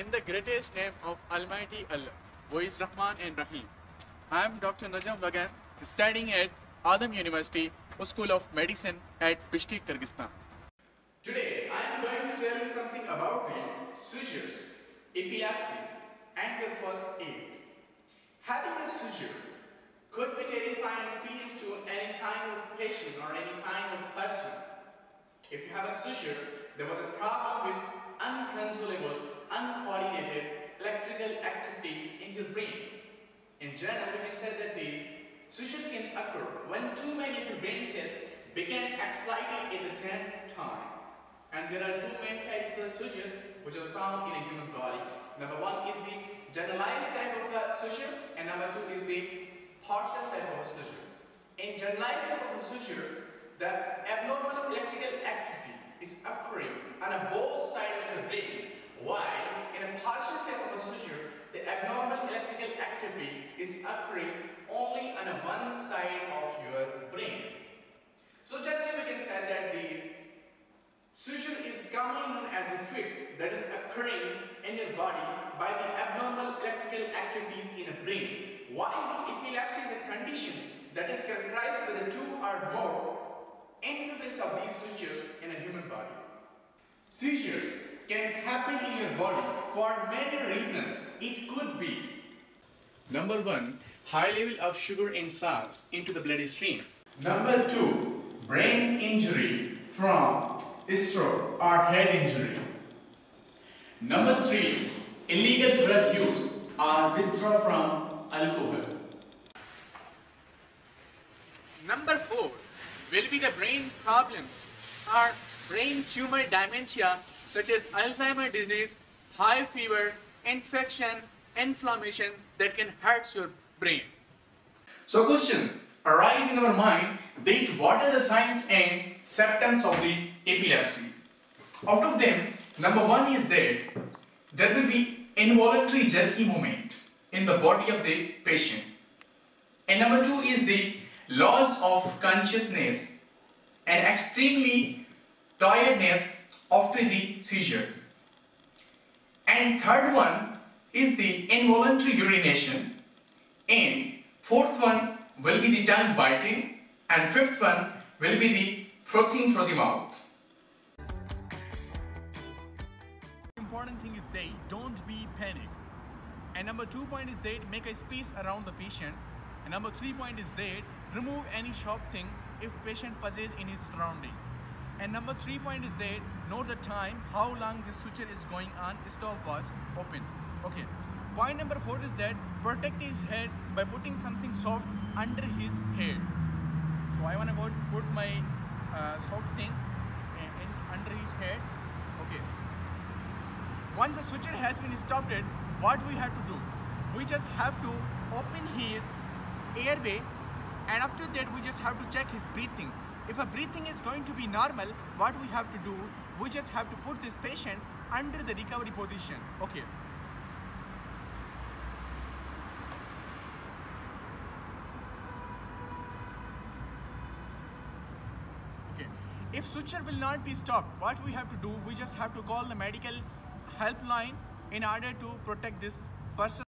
In the greatest name of Almighty Allah, who is Rahman and Rahim. I am Dr. Najam Vagan, studying at Adam University, School of Medicine at Bishkek, Kyrgyzstan. Today, I am going to tell you something about the seizures, epilepsy, and their first aid. Having a seizure could be terrifying experience to any kind of patient or any kind of person. If you have a seizure, there was a problem with uncontrollable, uncoordinated electrical activity in your brain. In general, we can say that the seizures can occur when too many of your brain cells become excited at the same time. And there are two main types of seizures which are found in a human body. Number one is the generalized type of the seizure and number two is the partial type of seizure. In generalized type of seizure, the abnormal electrical activity is occurring on both sides of the brain while in a partial type of seizure, the abnormal electrical activity is occurring only on one side of your brain. So generally we can say that the Seizure is commonly known as a fits that is occurring in your body by the abnormal electrical activities in a brain, while the epilepsy is a condition that is characterized by the two or more intervals of these seizures in a human body. Seizures can happen in your body for many reasons. It could be Number 1. High level of sugar and salts into the bloodstream. Number 2. Brain injury from stroke or head injury. Number 3. Illegal drug use or withdrawal from alcohol. Number 4 will be the brain problems or brain tumor dementia such as Alzheimer's disease, high fever, infection, inflammation that can hurt your brain. So question arise in our mind that what are the signs and symptoms of the epilepsy. Out of them, number one is that there will be involuntary jerky movement in the body of the patient. And number two is the loss of consciousness and extremely tiredness after the seizure. And third one is the involuntary urination. And fourth one will be the tongue biting. And fifth one will be the frothing through the mouth. Important thing is they don't be panic. And number two point is that make a space around the patient. And number three point is that remove any sharp thing if patient possesses in his surrounding. And number three point is that note the time, how long this seizure is going on, stopwatch open. Okay. Point number four is that protect his head by putting something soft under his head. So I want to go put my uh, soft thing in, in, under his head. Okay. Once the seizure has been stopped, what we have to do? We just have to open his airway and after that we just have to check his breathing. If a breathing is going to be normal, what we have to do? We just have to put this patient under the recovery position. Okay. Okay. If seizure will not be stopped, what we have to do, we just have to call the medical helpline in order to protect this person.